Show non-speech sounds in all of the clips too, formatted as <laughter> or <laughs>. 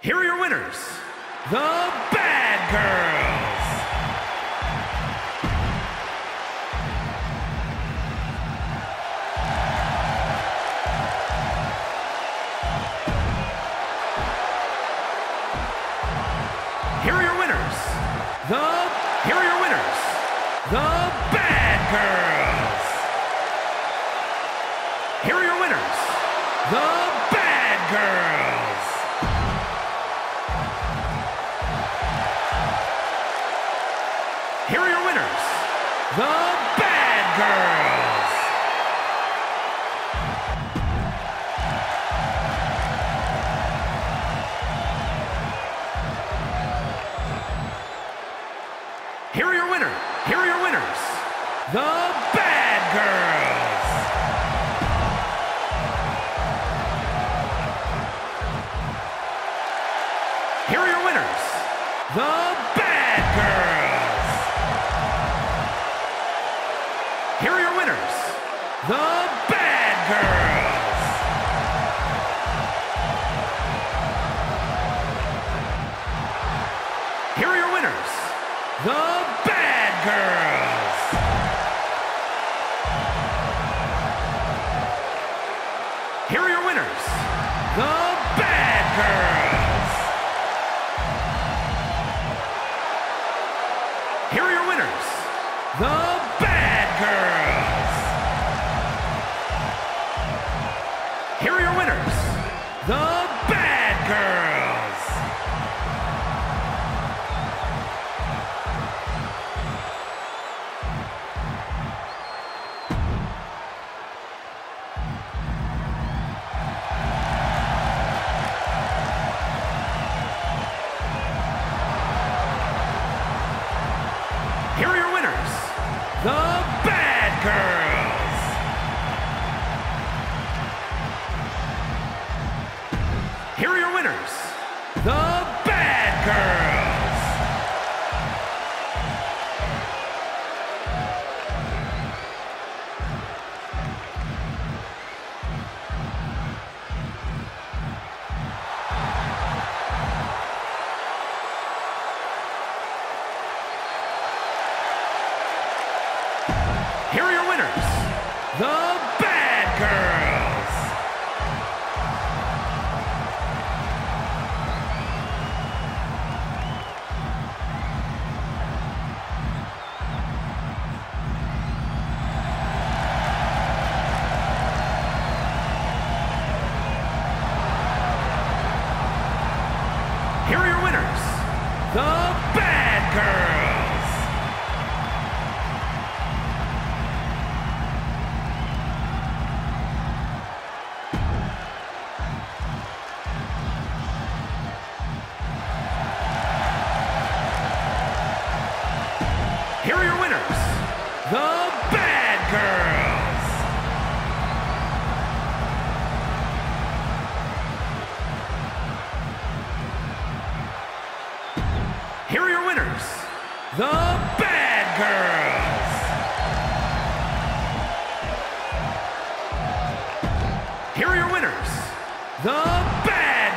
Here are your winners, the Bad Girls.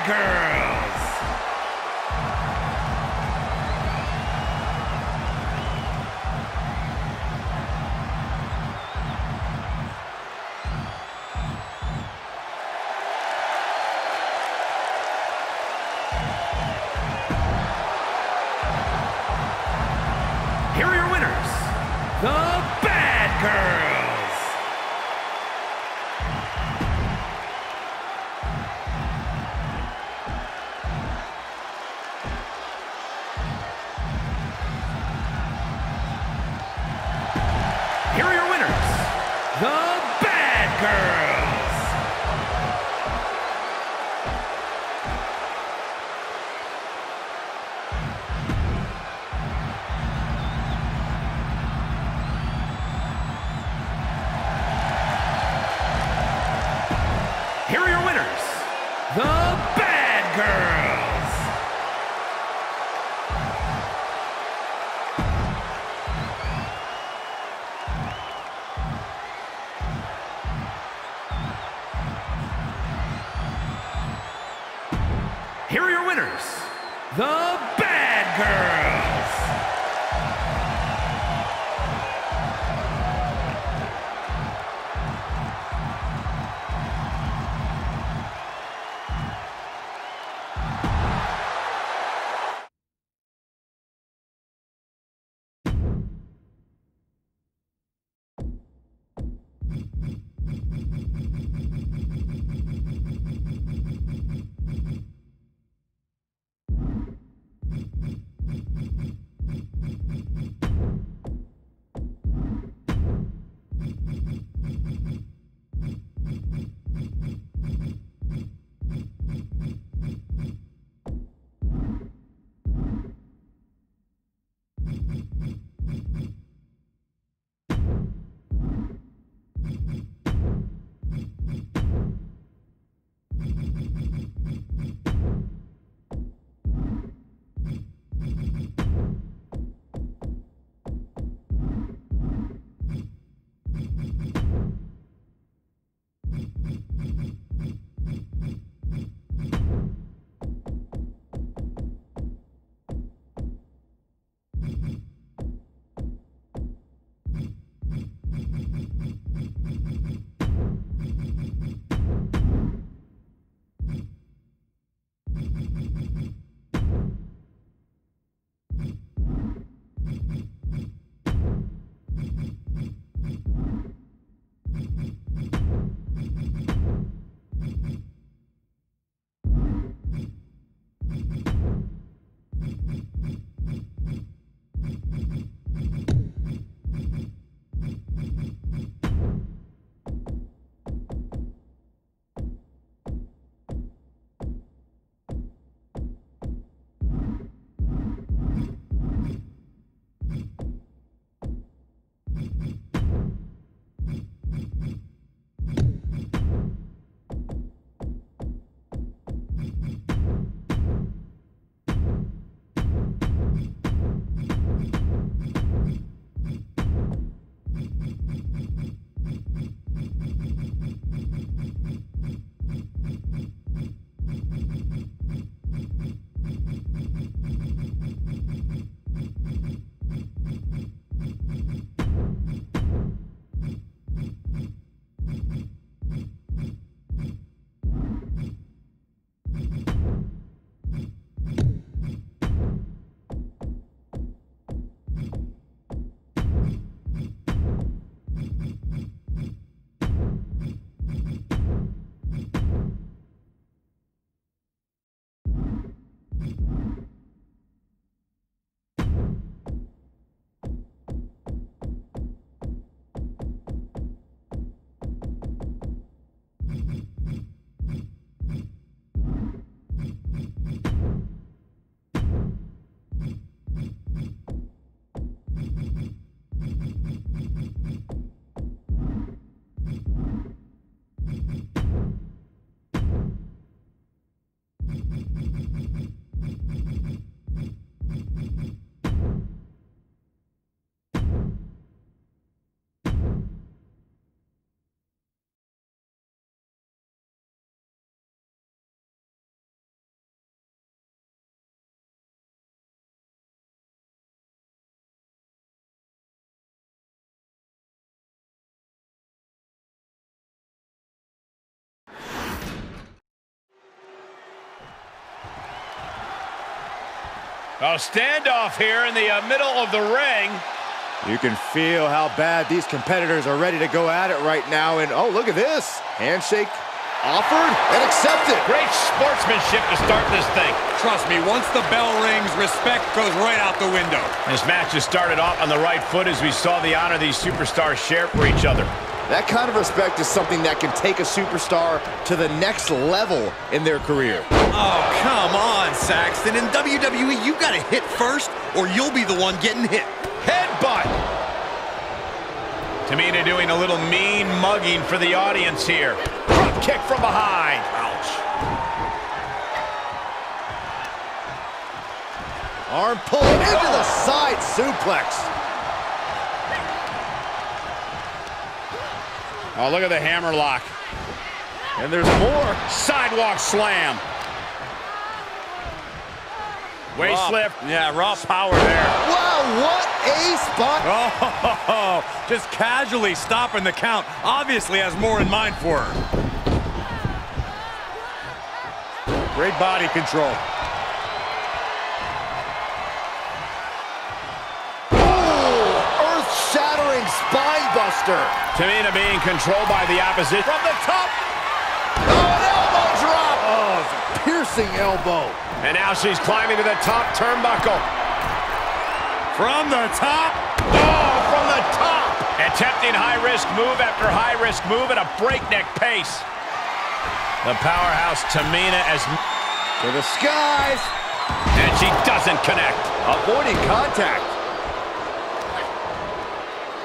girl. A standoff here in the uh, middle of the ring. You can feel how bad these competitors are ready to go at it right now. And oh, look at this. Handshake offered and accepted. Great sportsmanship to start this thing. Trust me, once the bell rings, respect goes right out the window. This match has started off on the right foot as we saw the honor these superstars share for each other. That kind of respect is something that can take a superstar to the next level in their career. Oh, come on, Saxton. In WWE, you got to hit first or you'll be the one getting hit. Headbutt! Tamina doing a little mean mugging for the audience here. Front kick from behind. Ouch. Arm pull into the side suplex. Oh, look at the hammer lock. And there's more. Sidewalk slam. Waist raw, lift. Yeah, raw power there. Wow, what a spot. Oh, just casually stopping the count. Obviously has more in mind for her. Great body control. Buster. Tamina being controlled by the opposition. From the top. Oh, an elbow drop. Oh, piercing elbow. And now she's climbing to the top turnbuckle. From the top. Oh, from the top. Attempting high-risk move after high-risk move at a breakneck pace. The powerhouse Tamina as... To the skies. And she doesn't connect. Avoiding contact.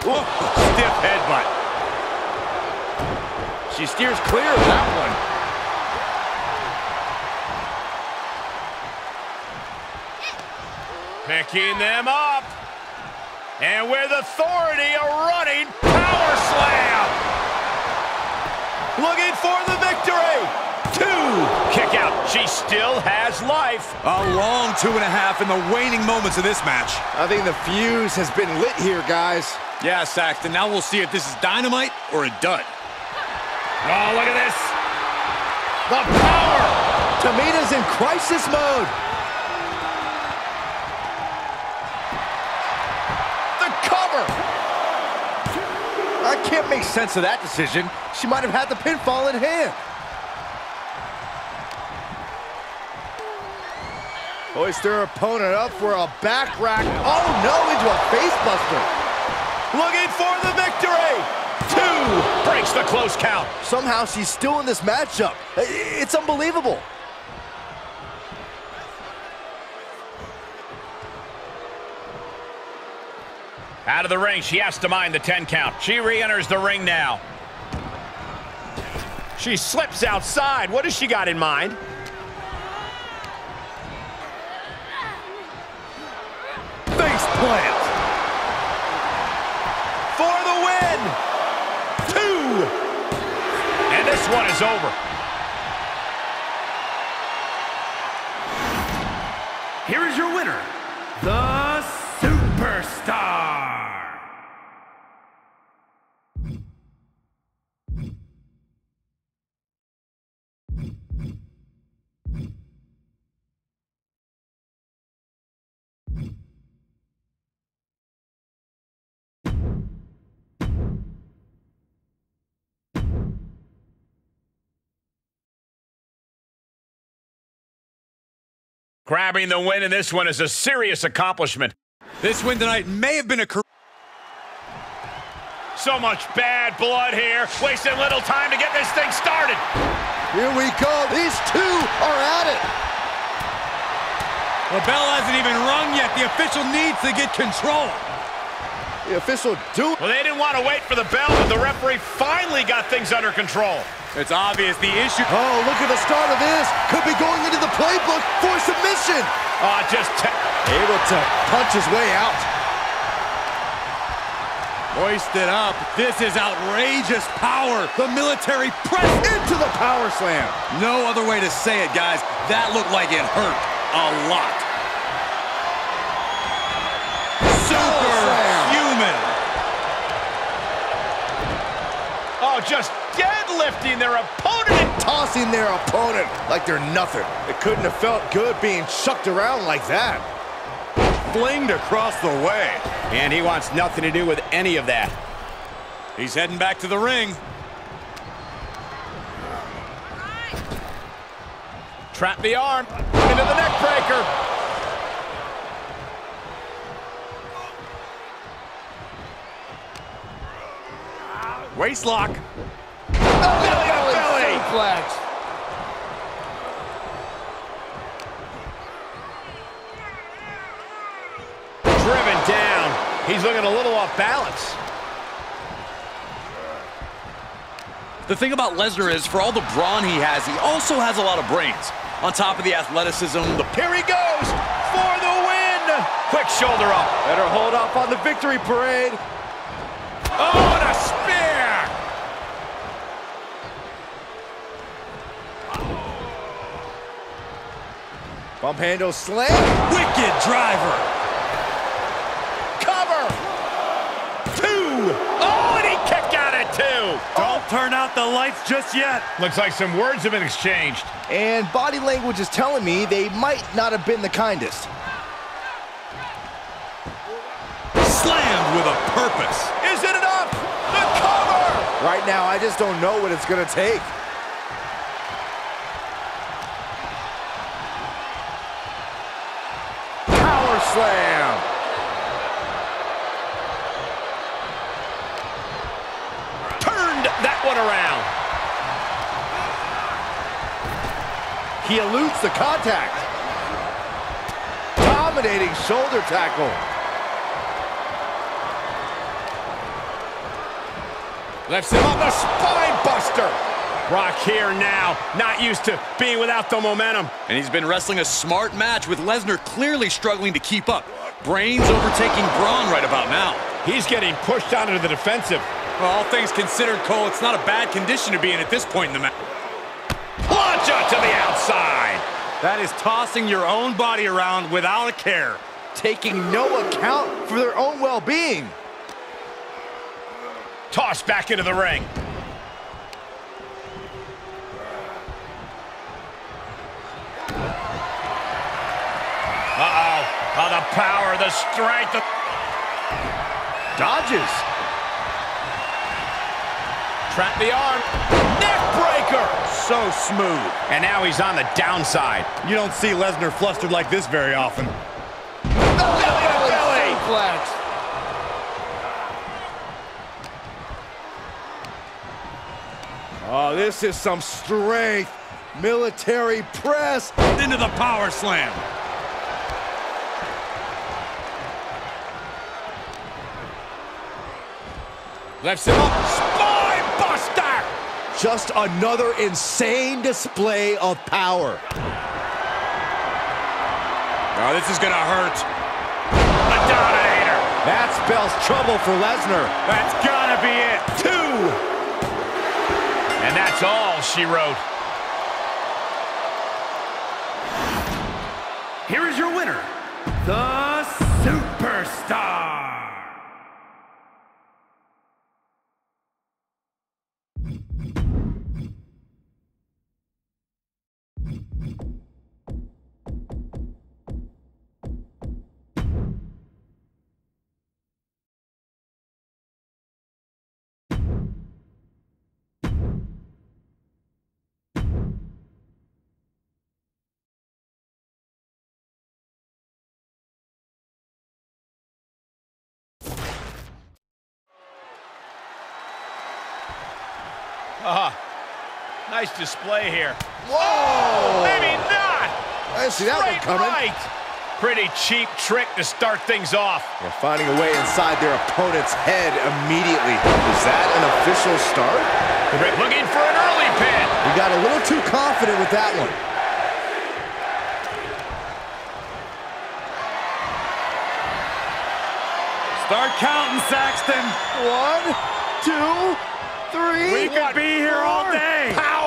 Whoa, stiff headbutt. She steers clear of that one. Picking them up. And with authority, a running power slam. Looking for the victory. Two. Kick out. She still has life. A long two and a half in the waning moments of this match. I think the fuse has been lit here, guys. Yeah, Saxton. Now we'll see if this is dynamite or a dud. Oh, look at this. The power. Tamina's in crisis mode. The cover. I can't make sense of that decision. She might have had the pinfall in hand. Hoist her opponent up for a back rack. Oh no, into a face buster. Looking for the victory. Two. Breaks the close count. Somehow she's still in this matchup. It's unbelievable. Out of the ring, she has to mind the 10 count. She re-enters the ring now. She slips outside. What has she got in mind? Plant. For the win. Two. And this one is over. Here is your winner, the Superstar. Grabbing the win in this one is a serious accomplishment. This win tonight may have been a career. So much bad blood here. Wasting little time to get this thing started. Here we go. These two are at it. The bell hasn't even rung yet. The official needs to get control. The official do. Well, they didn't want to wait for the bell, but the referee finally got things under control. It's obvious the issue... Oh, look at the start of this. Could be going into the playbook for submission. Oh, just... Able to punch his way out. Hoisted up. This is outrageous power. The military press into the power slam. No other way to say it, guys. That looked like it hurt a lot. Superhuman. Oh, just deadlifting their opponent. And tossing their opponent like they're nothing. It couldn't have felt good being chucked around like that. Flinged across the way. And he wants nothing to do with any of that. He's heading back to the ring. Trap the arm into the neck breaker. Waist Oh, belly to belly. Flags. Driven down. He's looking a little off balance. The thing about Lesnar is, for all the brawn he has, he also has a lot of brains. On top of the athleticism, the... Here he goes for the win. Quick shoulder up. Better hold off on the victory parade. Oh, and a spear. Pump handle slam. Wicked driver. Cover. Two. Oh, and he kicked out at two. Don't turn out the lights just yet. Looks like some words have been exchanged. And body language is telling me they might not have been the kindest. Slammed with a purpose. Is it enough? The cover. Right now, I just don't know what it's going to take. Slam. Turned that one around. He eludes the contact. Dominating shoulder tackle. Lifts him up, the spine buster. Brock here now, not used to being without the momentum. And he's been wrestling a smart match with Lesnar clearly struggling to keep up. Brains overtaking Braun right about now. He's getting pushed onto the defensive. Well, all things considered, Cole, it's not a bad condition to be in at this point in the match. Plancha to the outside. That is tossing your own body around without a care. Taking no account for their own well-being. Tossed back into the ring. Oh, the power, the strength. The... Dodges. Trap the arm. Neck breaker. So smooth. And now he's on the downside. You don't see Lesnar flustered like this very often. Belly to belly. Flags. Oh, this is some strength. Military press. Into the power slam. Lifts him up. Spine buster. Just another insane display of power. Oh, this is gonna hurt. The Dominator. That spells trouble for Lesnar. That's gotta be it. Two. And that's all she wrote. Here is your winner, the Superstar. Nice display here. Whoa! Maybe not. I didn't see that one coming. right. Pretty cheap trick to start things off. They're finding a way inside their opponent's head immediately. Is that an official start? Looking for an early pin. He got a little too confident with that one. Start counting, Saxton. One, two, three. We could be here all day. Power.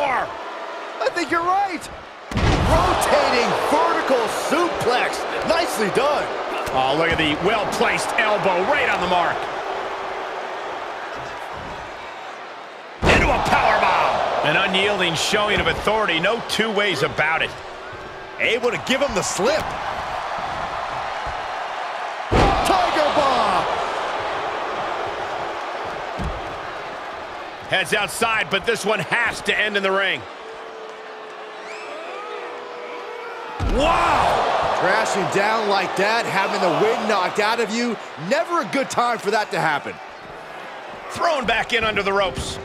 I think you're right. Rotating vertical suplex. Nicely done. Oh, look at the well-placed elbow right on the mark. Into a power bomb. An unyielding showing of authority. No two ways about it. Able to give him the slip. Tiger Bomb. Heads outside, but this one has to end in the ring. Wow! Crashing down like that, having the wind knocked out of you, never a good time for that to happen. Thrown back in under the ropes.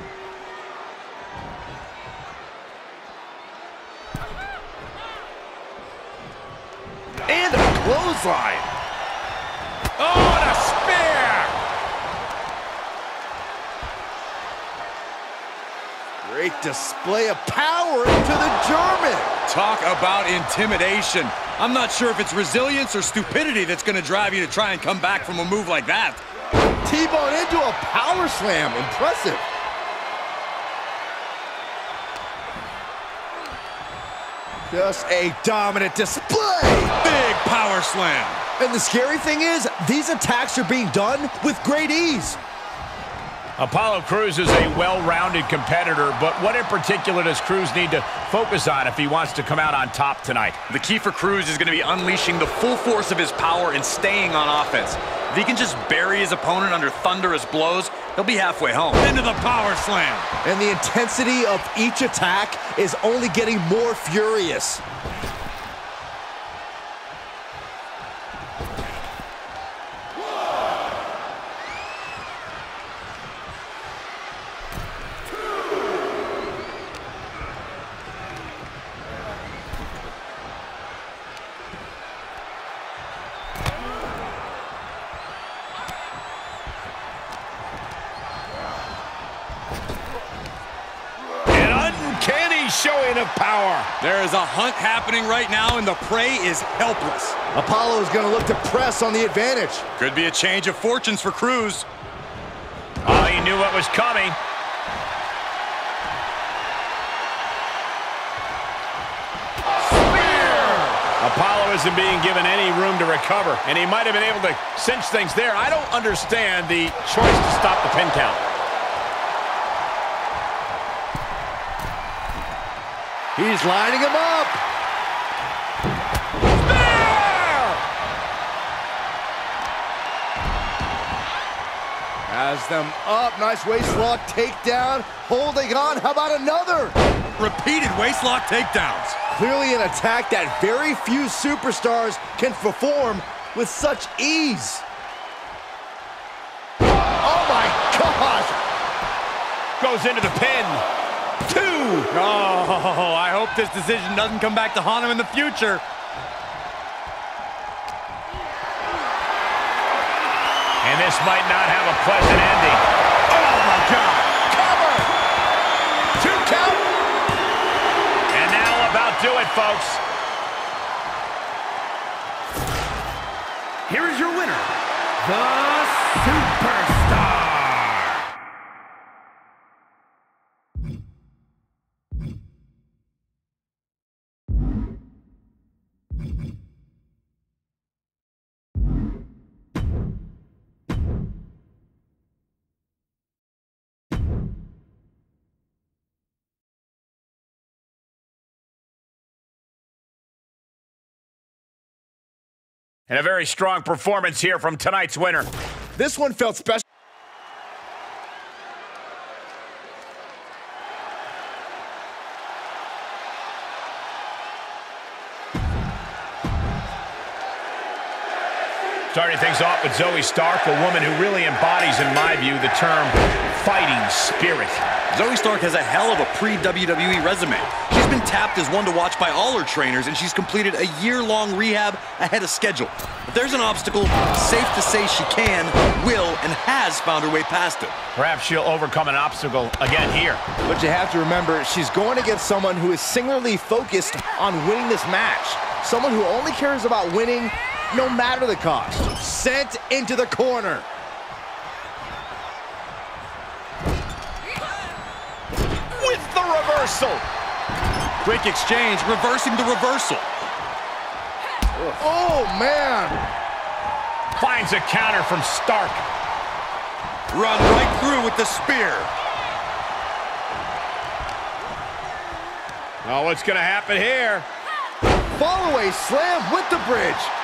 And a clothesline. Oh, Great display of power into the German. Talk about intimidation. I'm not sure if it's resilience or stupidity that's going to drive you to try and come back from a move like that. T-bone into a power slam. Impressive. Just a dominant display. Big power slam. And the scary thing is, these attacks are being done with great ease. Apollo Crews is a well-rounded competitor, but what in particular does Crews need to focus on if he wants to come out on top tonight? The key for Crews is going to be unleashing the full force of his power and staying on offense. If he can just bury his opponent under thunderous blows, he'll be halfway home. Into the power slam. And the intensity of each attack is only getting more furious. Power. There is a hunt happening right now, and the prey is helpless. Apollo is going to look to press on the advantage. Could be a change of fortunes for Crews. Oh, ah, he knew what was coming. Apollo isn't being given any room to recover, and he might have been able to cinch things there. I don't understand the choice to stop the pin count. He's lining him up. Has them up. Nice waist lock takedown. Holding on. How about another? Repeated waistlock takedowns. Clearly an attack that very few superstars can perform with such ease. Oh my gosh! Goes into the pin. Oh, I hope this decision doesn't come back to haunt him in the future. And this might not have a pleasant ending. Oh, my God. Cover! Two count! And that'll about do it, folks. And a very strong performance here from tonight's winner. This one felt special. Starting things off with Zoey Stark, a woman who really embodies, in my view, the term fighting spirit. Zoey Stark has a hell of a pre-WWE resume. She's She's been tapped as one to watch by all her trainers, and she's completed a year-long rehab ahead of schedule. If there's an obstacle, safe to say she can, will, and has found her way past it. Perhaps she'll overcome an obstacle again here. But you have to remember, she's going against someone who is singularly focused on winning this match. Someone who only cares about winning no matter the cost. Sent into the corner. With the reversal. Quick exchange, reversing the reversal. Oh, man. Finds a counter from Stark. Run right through with the spear. Oh, what's going to happen here? Fall away slam with the bridge.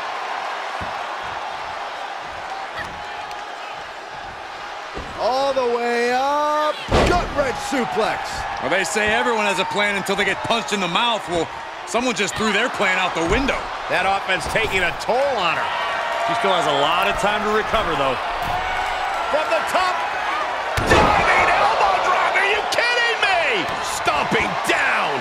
All the way up. Gut wrench suplex. Well, they say everyone has a plan until they get punched in the mouth. Well, someone just threw their plan out the window. That offense taking a toll on her. She still has a lot of time to recover, though. From the top. Diving elbow drop. Are you kidding me? Stomping down.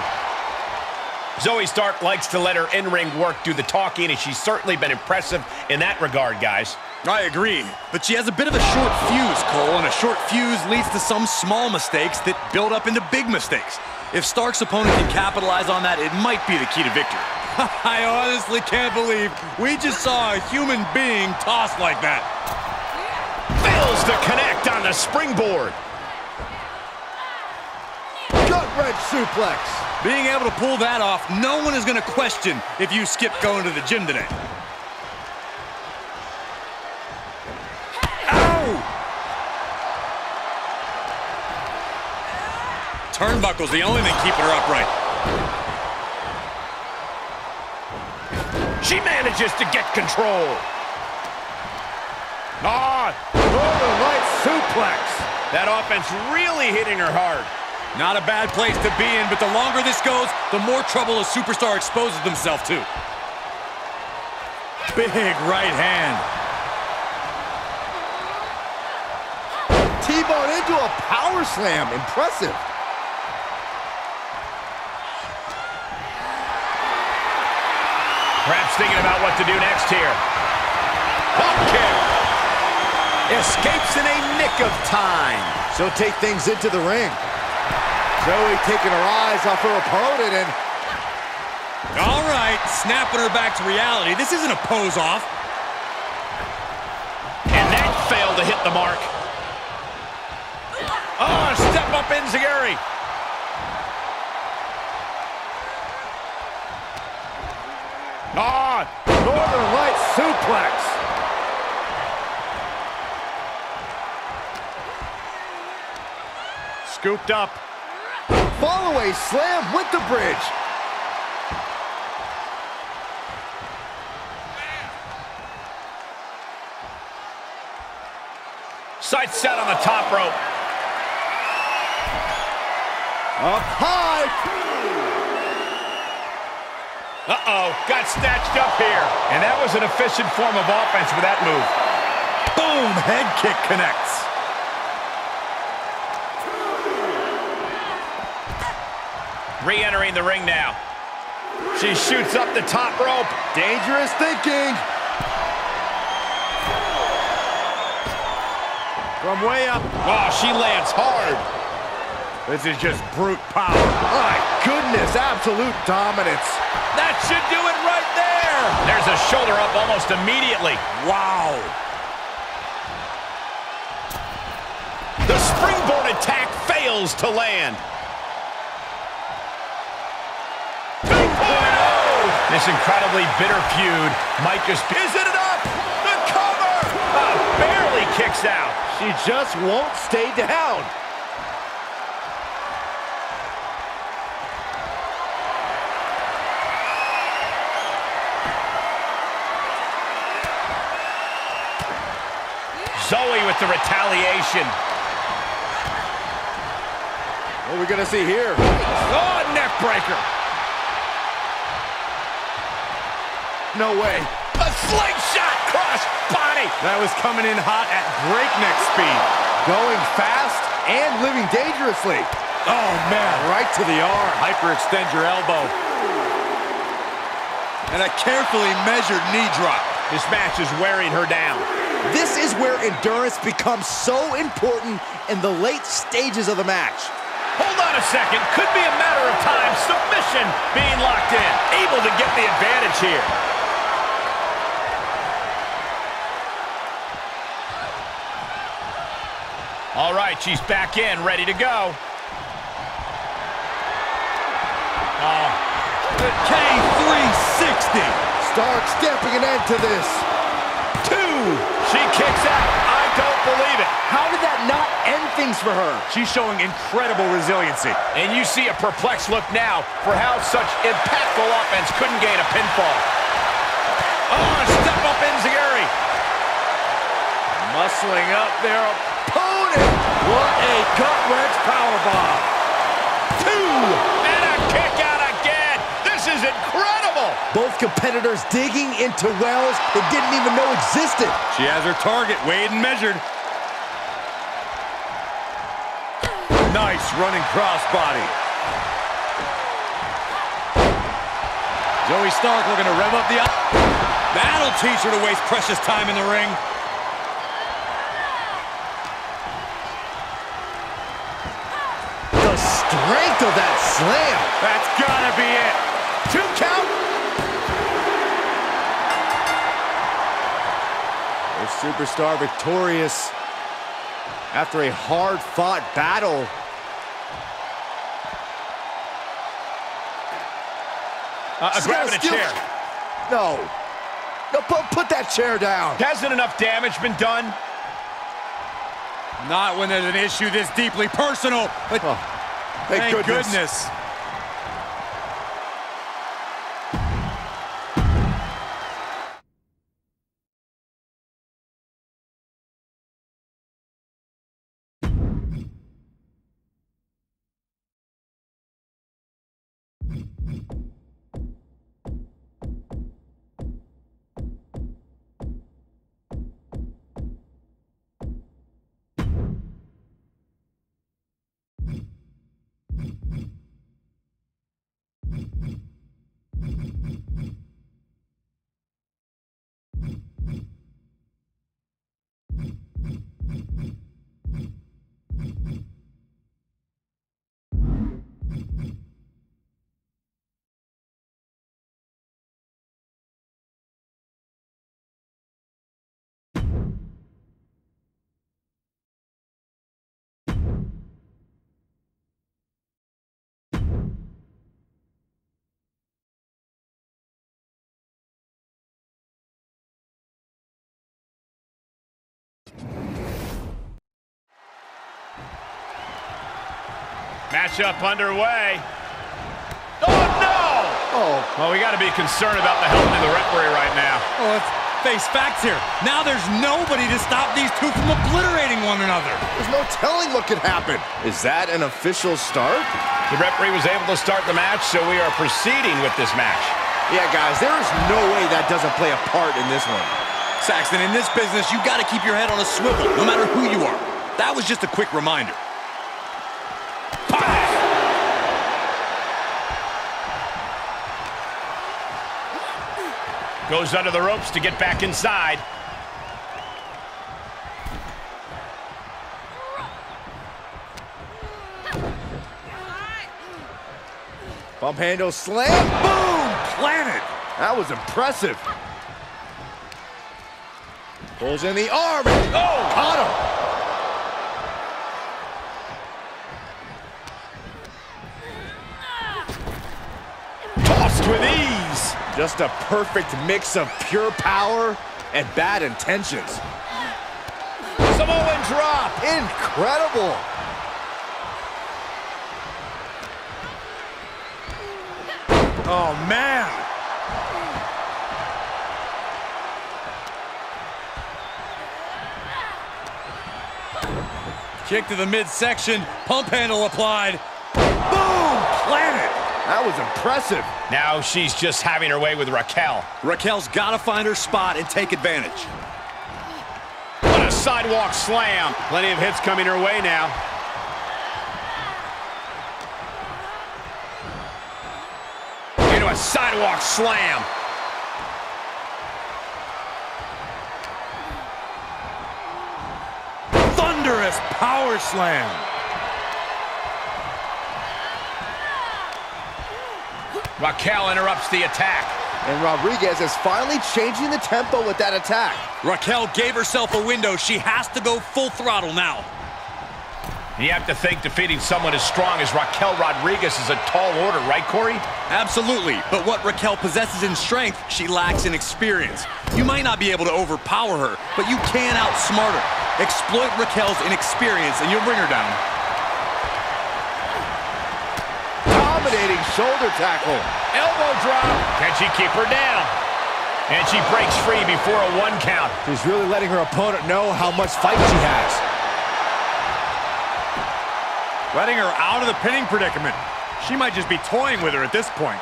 Zoey Stark likes to let her in-ring work do the talking, and she's certainly been impressive in that regard, guys. I agree, but she has a bit of a short fuse, Cole, and a short fuse leads to some small mistakes that build up into big mistakes. If Stark's opponent can capitalize on that, it might be the key to victory. <laughs> I honestly can't believe we just saw a human being tossed like that. Fails to connect on the springboard. Gut wrench suplex. Being able to pull that off, no one is going to question if you skip going to the gym today. Turnbuckle's the only thing keeping her upright. She manages to get control. Ah, Northern Light suplex. that offense really hitting her hard. Not a bad place to be in, but the longer this goes, the more trouble a superstar exposes themselves to. Big right hand. T-bone into a power slam. Impressive. Thinking about what to do next here. Hop kick. Escapes in a nick of time. She'll take things into the ring. Zoey taking her eyes off her opponent and All right, snapping her back to reality. This isn't a pose off. And that failed to hit the mark. Oh, step up Enziguri. Ah, Northern Light suplex. Scooped up. Fall away slam with the bridge. Sight set on the top rope. Up high. Uh-oh, got snatched up here. And that was an efficient form of offense with that move. Boom, head kick connects. Re-entering the ring now. She shoots up the top rope. Dangerous thinking. From way up. Oh, she lands hard. This is just brute power. My goodness, absolute dominance. That should do it right there. There's a shoulder up almost immediately. Wow. The springboard attack fails to land. 2.0. This incredibly bitter feud might just... Is it enough? The cover! Ah, barely kicks out. She just won't stay down. With the retaliation. What are we going to see here? Oh, neck breaker. No way. A slingshot cross body. That was coming in hot at breakneck speed. Going fast and living dangerously. Oh, man. Right to the arm. Hyperextend your elbow. And a carefully measured knee drop. This match is wearing her down. This is where endurance becomes so important in the late stages of the match. Hold on a second. Could be a matter of time. Submission being locked in. Able to get the advantage here. All right, she's back in, ready to go. Oh, K360. Stark stepping an end to this. Two. She kicks out. I don't believe it. How did that not end things for her? She's showing incredible resiliency. And you see a perplexed look now for how such impactful offense couldn't gain a pinfall. Oh, step up Enziguri. Muscling up their opponent. What a gut-wrench powerbomb. Two. And a kick out is incredible. Both competitors digging into wells they didn't even know existed. She has her target weighed and measured. Nice running crossbody. Zoey Stark looking to rev up the... That'll teach her to waste precious time in the ring. The strength of that slam. That's gotta be it. Superstar victorious after a hard-fought battle. Uh, She's grabbing a chair. No. No, put, put that chair down. Hasn't enough damage been done? Not when there's an issue this deeply personal. But Oh, thank, thank goodness. goodness. Matchup underway. Oh, no! Oh, Well, we got to be concerned about the help of the referee right now. Oh, let's face facts here. Now there's nobody to stop these two from obliterating one another. there's no telling what could happen. Is that an official start? The referee was able to start the match, so we are proceeding with this match. Yeah, guys, there is no way that doesn't play a part in this one. Saxton, in this business, you got to keep your head on a swivel, no matter who you are. That was just a quick reminder. Goes under the ropes to get back inside. Pump handle slam. Boom! Planet. That was impressive. Pulls in the arm. and- Oh! Caught him. Tossed with ease. Just a perfect mix of pure power and bad intentions. Samoan drop. Incredible. Oh, man. Kick to the midsection. Pump handle applied. Boom! Planet. That was impressive. Now she's just having her way with Raquel. Raquel's got to find her spot and take advantage. What a sidewalk slam. Plenty of hits coming her way now. Into a sidewalk slam. Thunderous power slam. Raquel interrupts the attack. And Rodriguez is finally changing the tempo with that attack. Raquel gave herself a window. She has to go full throttle now. You have to think defeating someone as strong as Raquel Rodriguez is a tall order, right, Corey? Absolutely, but what Raquel possesses in strength, she lacks in experience. You might not be able to overpower her, but you can outsmart her. Exploit Raquel's inexperience and you'll bring her down. Dominating shoulder tackle. Elbow drop. Can she keep her down? And she breaks free before a one count. She's really letting her opponent know how much fight she has. Letting her out of the pinning predicament. She might just be toying with her at this point.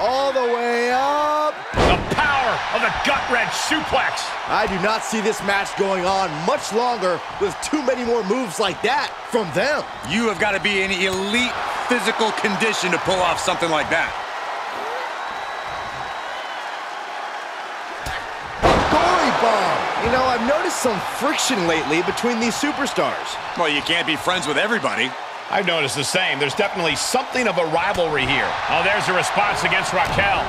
All the way up. The power of the gut-wrench suplex. I do not see this match going on much longer with too many more moves like that from them. You have got to be in elite physical condition to pull off something like that. You know, I've noticed some friction lately between these superstars. Well, you can't be friends with everybody. I've noticed the same. There's definitely something of a rivalry here. Oh, there's a response against Raquel.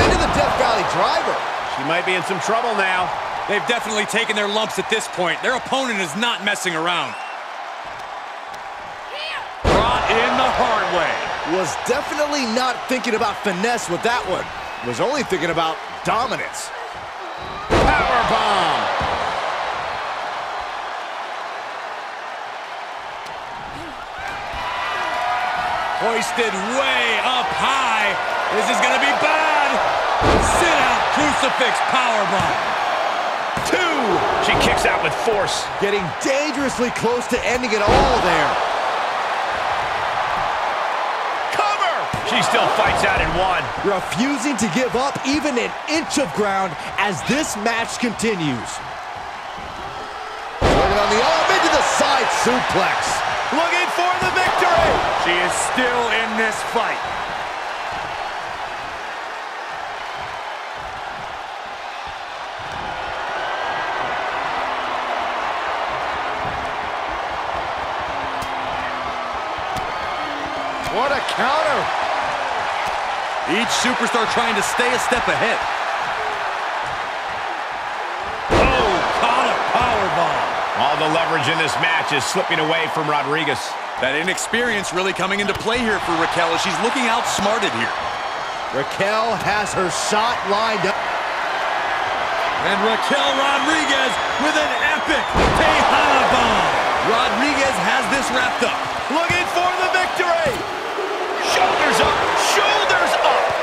Into the Death Valley driver. She might be in some trouble now. They've definitely taken their lumps at this point. Their opponent is not messing around. Brought in the hard way. Was definitely not thinking about finesse with that one. Was only thinking about dominance. Power bomb. Hoisted way up high. This is going to be bad. Sit out crucifix powerbomb. Two. She kicks out with force. Getting dangerously close to ending it all there. Cover. She still fights out in one. Refusing to give up even an inch of ground as this match continues. Working on the arm into the side suplex. Looking for the victory. She is still in this fight. What a counter. Each superstar trying to stay a step ahead. The leverage in this match is slipping away from Rodriguez. That inexperience really coming into play here for Raquel as she's looking outsmarted here. Raquel has her shot lined up. And Raquel Rodriguez with an epic Tejana bomb. Rodriguez has this wrapped up. Looking for the victory. Shoulders up.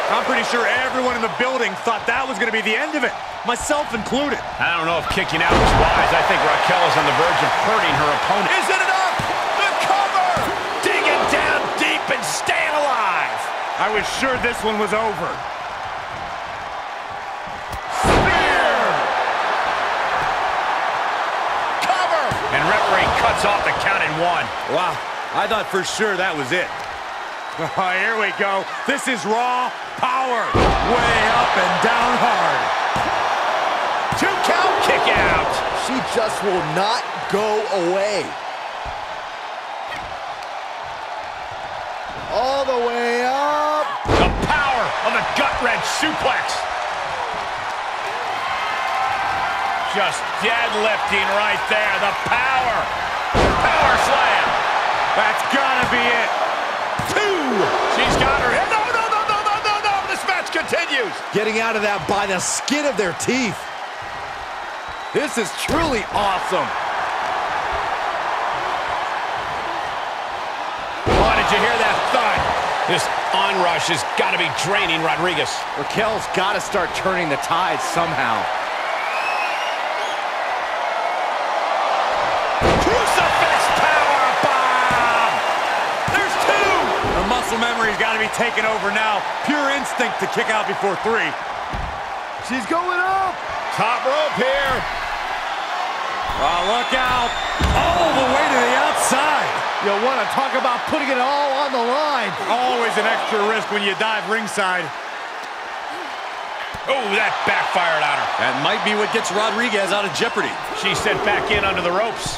Shoulders up. I'm pretty sure everyone in the building thought that was going to be the end of it, myself included. I don't know if kicking out was wise. I think Raquel is on the verge of hurting her opponent. Is it enough? The cover! Digging down deep and staying alive. I was sure this one was over. Spear! Cover! And referee cuts off the count in one. Wow, I thought for sure that was it. <laughs> Oh, here we go. This is raw power. Way up and down hard. Two count kick out. She just will not go away. All the way up. The power of the gut-wrench suplex. Just deadlifting right there. The power. Power slam. That's gotta be it. She's got her. head. No, no, no, no, no, no, no. This match continues. Getting out of that by the skin of their teeth. This is truly awesome. Oh, did you hear that thud? This onrush has got to be draining Rodriguez. Raquel's got to start turning the tide somehow. Muscle memory's got to be taken over now. Pure instinct to kick out before three. She's going up. Top rope here. Oh, look out. All the way to the outside. You'll want to talk about putting it all on the line. Always an extra risk when you dive ringside. Oh, that backfired on her. That might be what gets Rodriguez out of jeopardy. She sent back in under the ropes.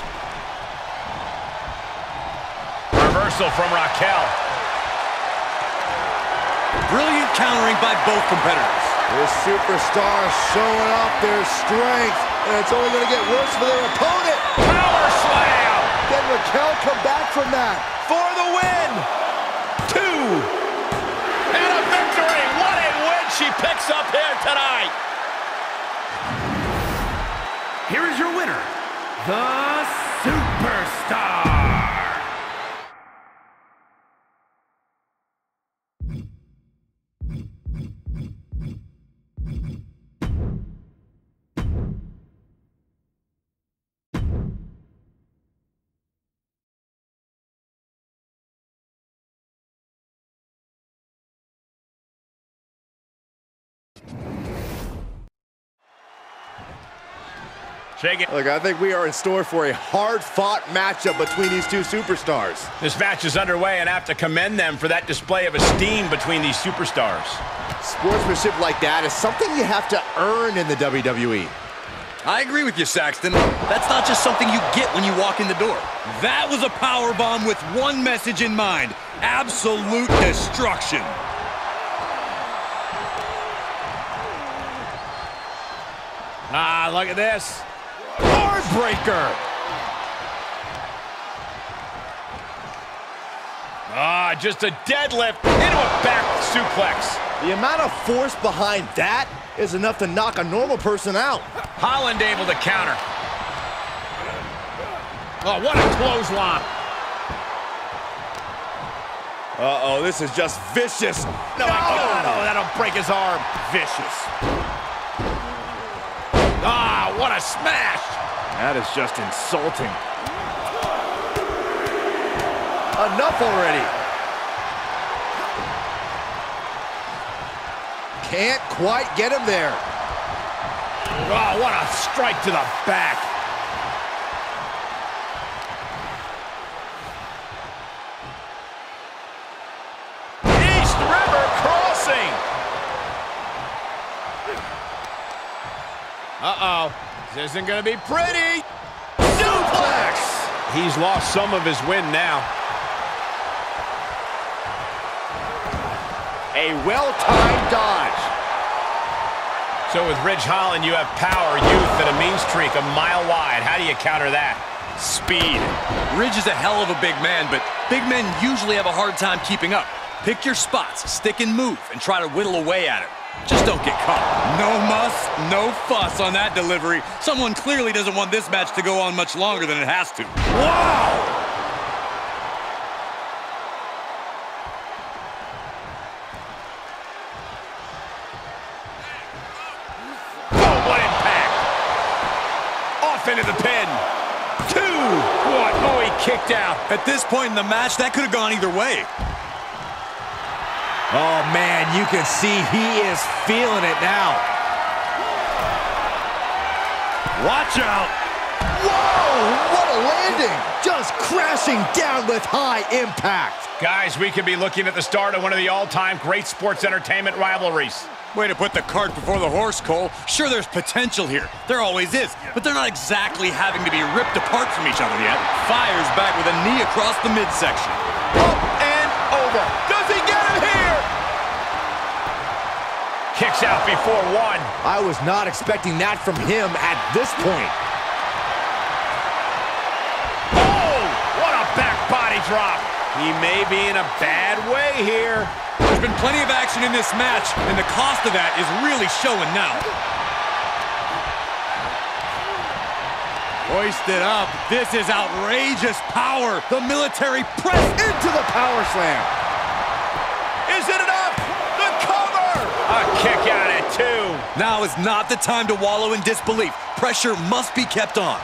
Reversal from Raquel. Brilliant countering by both competitors. This superstar showing off their strength, and it's only going to get worse for their opponent. Power slam! Can Raquel come back from that? For the win! Two! And a victory! What a win she picks up here tonight! Here is your winner, the Superstar. Look, I think we are in store for a hard-fought matchup between these two superstars. This match is underway, and I have to commend them for that display of esteem between these superstars. Sportsmanship like that is something you have to earn in the WWE. I agree with you, Saxton. That's not just something you get when you walk in the door. That was a power bomb with one message in mind. Absolute destruction. Ah, look at this. Heartbreaker! Ah, just a deadlift into a back suplex. The amount of force behind that is enough to knock a normal person out. Holland able to counter. Oh, what a clothesline. Uh-oh, this is just vicious. No, my God. Oh, that'll break his arm. Vicious. What a smash. That is just insulting. Enough already. Can't quite get him there. Oh, what a strike to the back. East River crossing. Uh-oh. This isn't going to be pretty. Suplex. He's lost some of his wind now. A well-timed dodge. So with Ridge Holland, you have power, youth, and a mean streak a mile wide. How do you counter that? Speed. Ridge is a hell of a big man, but big men usually have a hard time keeping up. Pick your spots, stick and move, and try to whittle away at it. Just don't get caught. No muss, no fuss on that delivery. Someone clearly doesn't want this match to go on much longer than it has to. Wow! Oh, what impact! Off into the pin. Two! What? Oh, he kicked out. At this point in the match, that could have gone either way. Oh, man, you can see he is feeling it now. Watch out! Whoa, what a landing! Just crashing down with high impact. Guys, we could be looking at the start of one of the all-time great sports entertainment rivalries. Way to put the cart before the horse, Cole. Sure, there's potential here. There always is. But they're not exactly having to be ripped apart from each other yet. Fires back with a knee across the midsection. Up and over. Kicks out before one. I was not expecting that from him at this point. Oh, what a back body drop. He may be in a bad way here. There's been plenty of action in this match, and the cost of that is really showing now. Hoisted up. This is outrageous power. The military press Into the power slam. Is it enough? The cover! A kick out at two. Now is not the time to wallow in disbelief. Pressure must be kept on.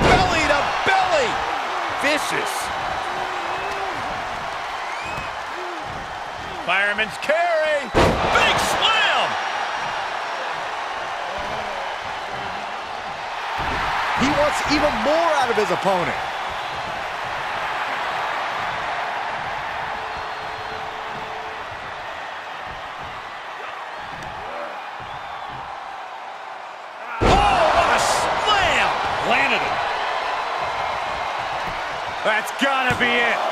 Belly to belly. Vicious. Fireman's carry. Big slam. He wants even more out of his opponent. That's gotta be it.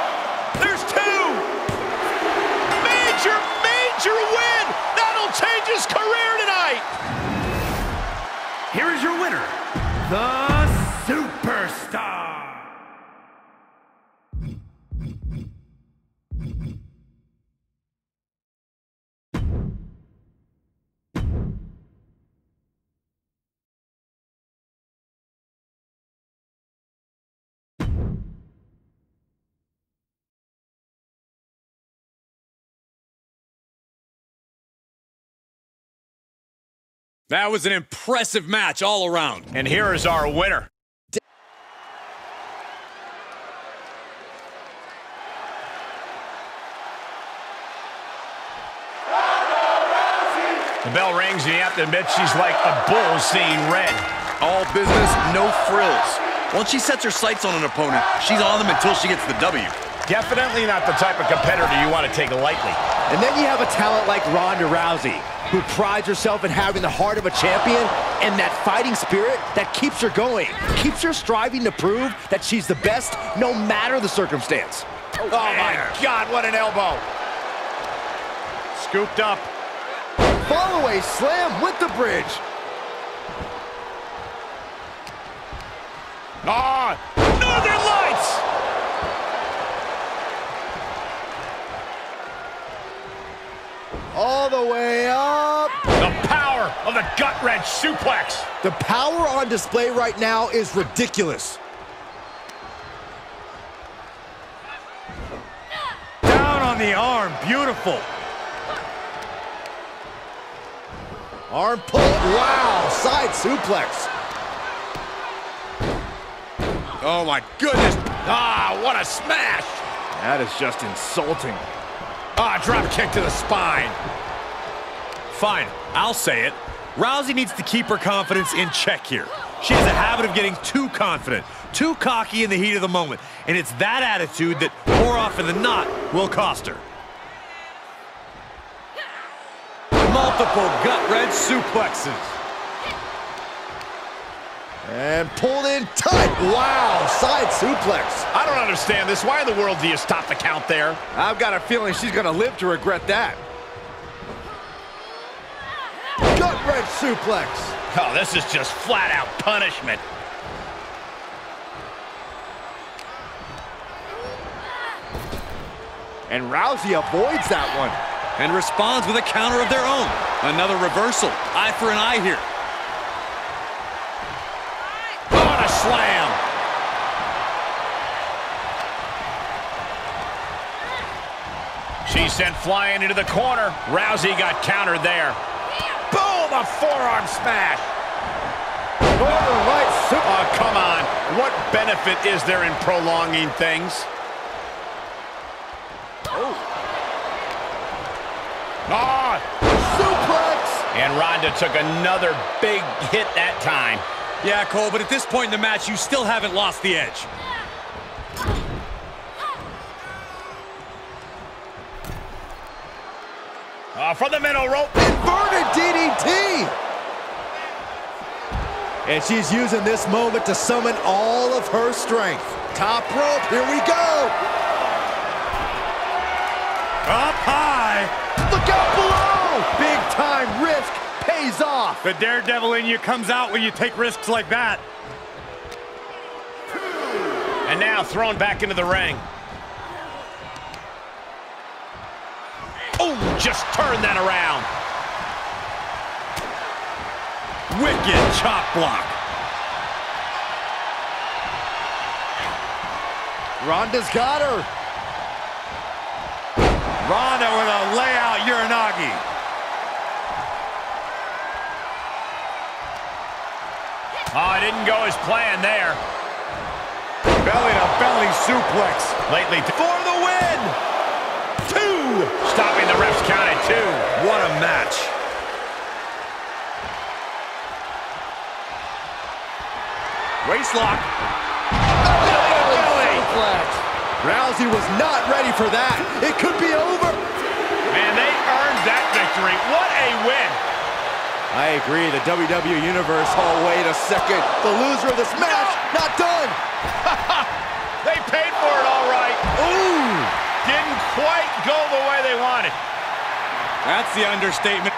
That was an impressive match all around. And here is our winner. The bell rings, and you have to admit she's like a bull seeing red. All business, no frills. Once she sets her sights on an opponent, she's on them until she gets the W. Definitely not the type of competitor you want to take lightly. And then you have a talent like Ronda Rousey, who prides herself in having the heart of a champion and that fighting spirit that keeps her going, keeps her striving to prove that she's the best no matter the circumstance. Oh, my God, what an elbow. Scooped up. Follow-away slam with the bridge. Ah, Northern Lights! All the way up. The power of the gut-wrench suplex. The power on display right now is ridiculous. Down on the arm, beautiful. Arm pull. Wow, side suplex. Oh my goodness. Ah, what a smash! That is just insulting. Ah, drop kick to the spine. Fine, I'll say it. Rousey needs to keep her confidence in check here. She has a habit of getting too confident, too cocky in the heat of the moment, and it's that attitude that, more often than not, will cost her. Multiple gut-wrench suplexes. And pulled in tight. Wow, side suplex. I don't understand this. Why in the world do you stop the count there? I've got a feeling she's going to live to regret that. Gut wrench suplex. Oh, this is just flat-out punishment. And Rousey avoids that one. And responds with a counter of their own. Another reversal. Eye for an eye here. What a slam! She sent flying into the corner. Rousey got countered there. Boom! A forearm smash. Northern Lights super. Oh, come on. What benefit is there in prolonging things? Ah! suplex. And Ronda took another big hit that time. Yeah, Cole, but at this point in the match, you still haven't lost the edge. Uh, from the middle rope. Inverted DDT. And she's using this moment to summon all of her strength. Top rope, here we go. Up high. Look out below. Big time risk pays off. The daredevil in you comes out when you take risks like that. And now thrown back into the ring. Oh, just turn that around. Wicked chop block. Ronda's got her. Ronda with a layout Uranage. Oh, it didn't go as planned there. Belly to belly suplex. Lately, for the win! Stopping the ref's count at two. What a match. Waist lock. Rousey was not ready for that. It could be over. Man, they earned that victory. What a win. I agree. The WWE Universe. Oh, wait a second. The loser of this match, not done. <laughs> they paid for it all right. Ooh. Quite go the way they wanted. That's the understatement.